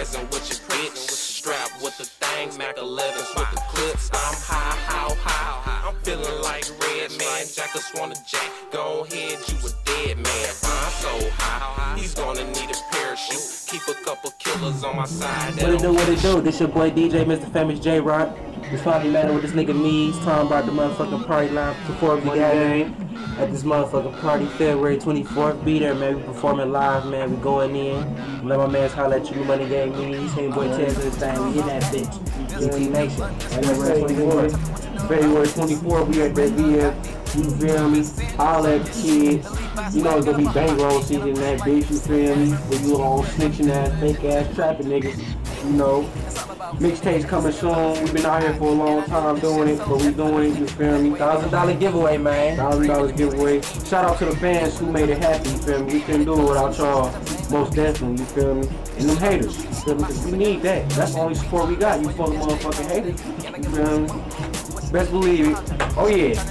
pressing with your bitch. Strapped with the things, Mac 11s with the clips. I'm high, how high? I'm feeling like Redman. Jackers wanna jack, go ahead, you a dead man. So high, he's gonna need a parachute. Keep a couple killers on my side. What it do, what it do? This your boy DJ, Mr. Famous J Rock. This finally matter with this nigga Mees. Talking about the motherfucking party line before we got at this motherfucking party February 24th. Be there, man. We performing live, man. We going in. Let my mans holler at you, Money Gang Mees. Hey, boy, Tez this thing. We in that bitch. GT Nation. February 24th. February 24th, we at that VF. You feel me? All that kids. You know it's gonna be bankroll season that bitch, you feel me? With you all snitching ass, fake ass trapping niggas. You know. Mixtapes coming soon. We've been out here for a long time doing it, but we doing it, you feel me? Thousand dollar giveaway, man. Thousand dollars giveaway. Shout out to the fans who made it happen, you feel me? We couldn't do it without y'all. Most definitely, you feel me? And them haters, you feel me? 'Cause we need that. That's the only support we got, you fucking motherfucking haters. You feel me? Best believe it. Oh yeah.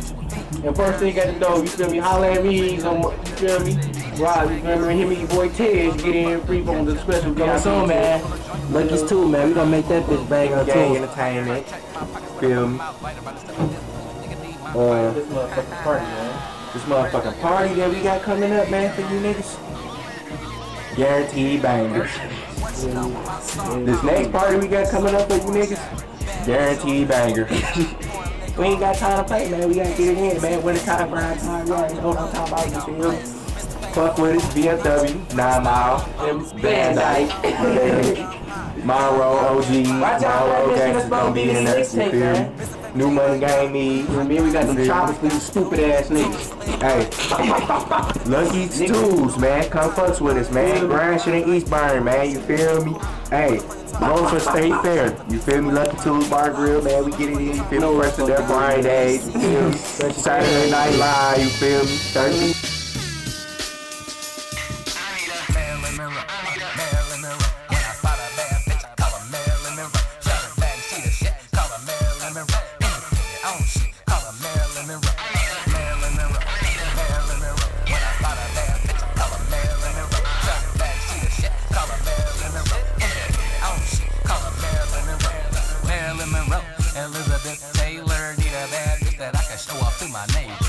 And first thing you got to know, you feel me? Holla at me, he's on, you feel me? Right, you feel me? Him and your boy Tej get in free from the special Coming soon, man. Lucky's too, man. We gonna make that bitch bang on Gang too. entertainment. Feel me? Uh, This motherfucking party, man. this motherfucking party that we got coming up, man, for you niggas. Guaranteed bangers. This next party we got coming up for you niggas, guaranteed bangers. we ain't got time to play, man. We gotta get it in, man. When the time for our time, right? Hold on, talk about you feel me? Fuck with it, VFW, 9 Mile, Van Dyke, Monroe, OG, Monroe. Gangsters is gonna be in there, you feel me? New money gang me. You know what I mean? We got them choppers for you stupid ass niggas. Hey, Lucky Stews, man. Come fucks with us, man. Grind shit in Eastburn, man. You feel me? Hey, Rolls for State Fair. You feel me? Lucky Tools Bar Grill, man. We get it in. You feel me? Rest of their me? Saturday Night Live. You feel me? 13. Elizabeth Taylor need a bad bitch that I can show off to my name.